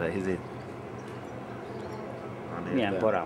A izét. Milyen porám?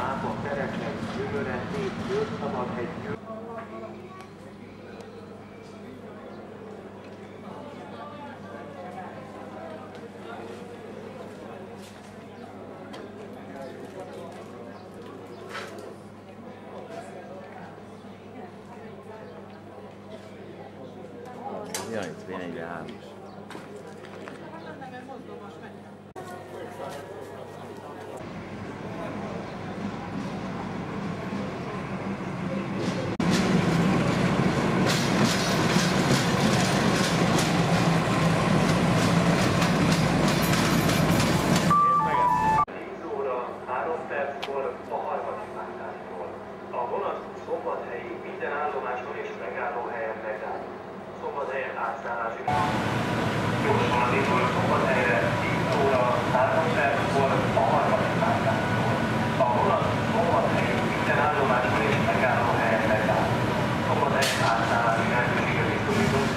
Pályaudvarig a Pápa, Kerekek, Győreti, Győrszabadhegy, Győr... Jaj, itt van egy hármas. Nézd meg ezt. 10 óra 3 perckor a harmadik váltáskor. A vonat szombathelyi minden állomáson és megállóhelyen megáll. Szombathelyen átszállási. Indul Szombathelyre 10 óra 3 perckor a harmadik váltáskor. A vonat szombathelyi minden állomáson és megállóhelyen megáll. Szombathelyen átszállási lehetőséget biztosítunk.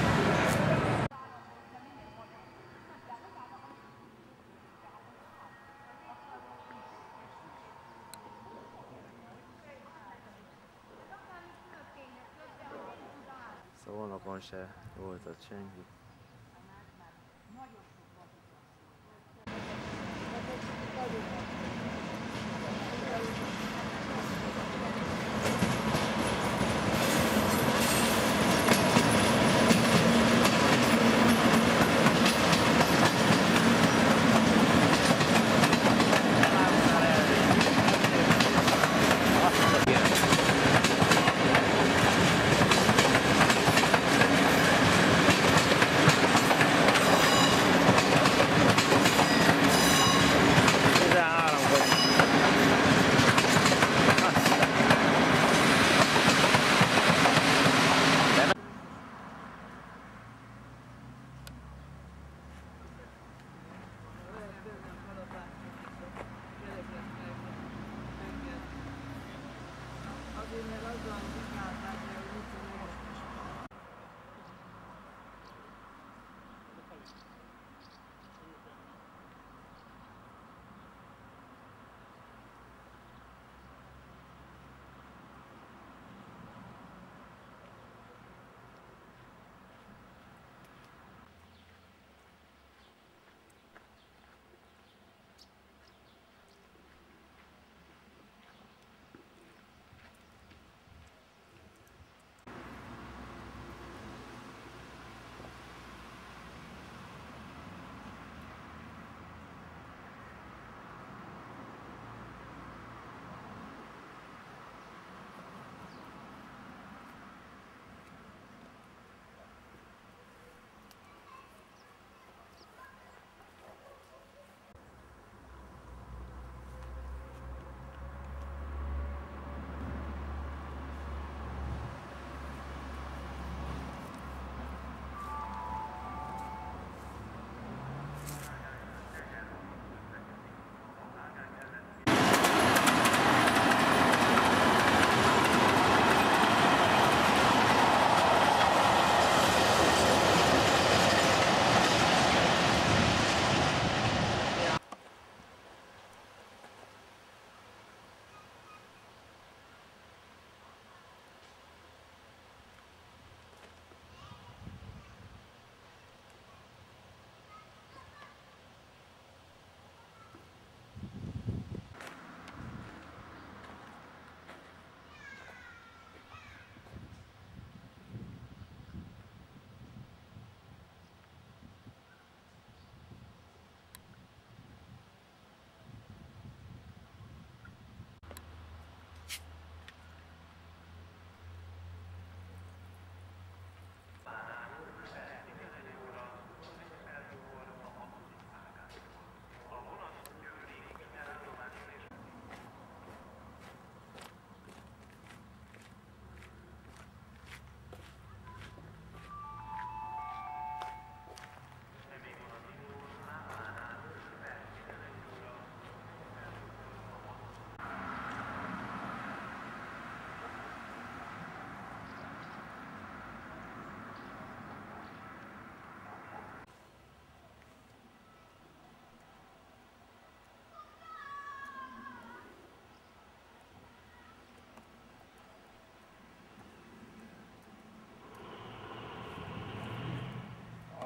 Szolnokon se volt senki.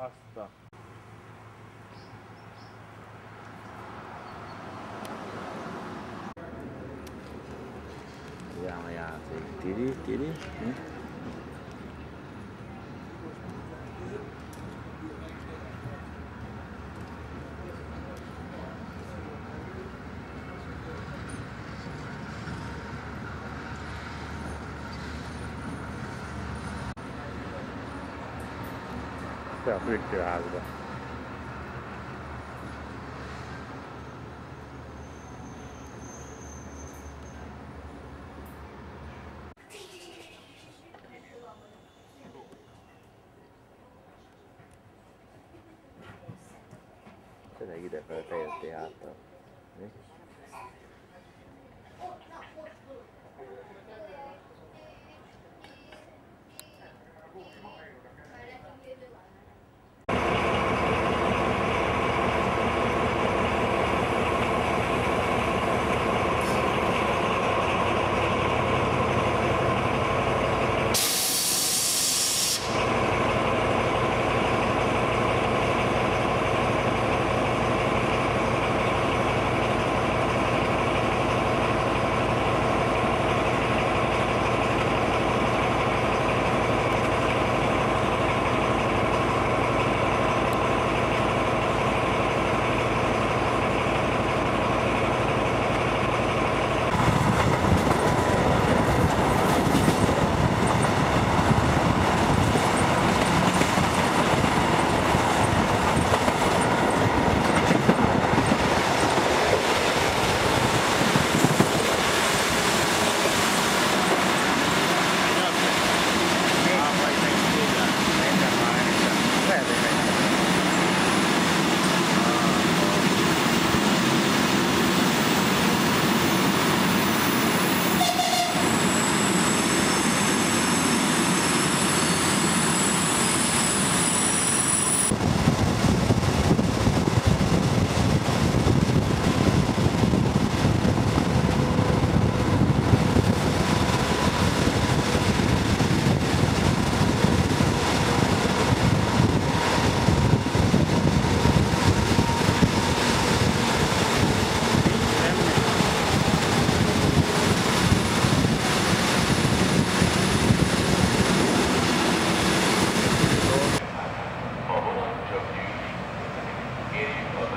hasta. Vediamo gli altri. Tiri, tiri. A függőházba. Tényleg ide fel te jöttél hátra. Mi?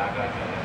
I got you.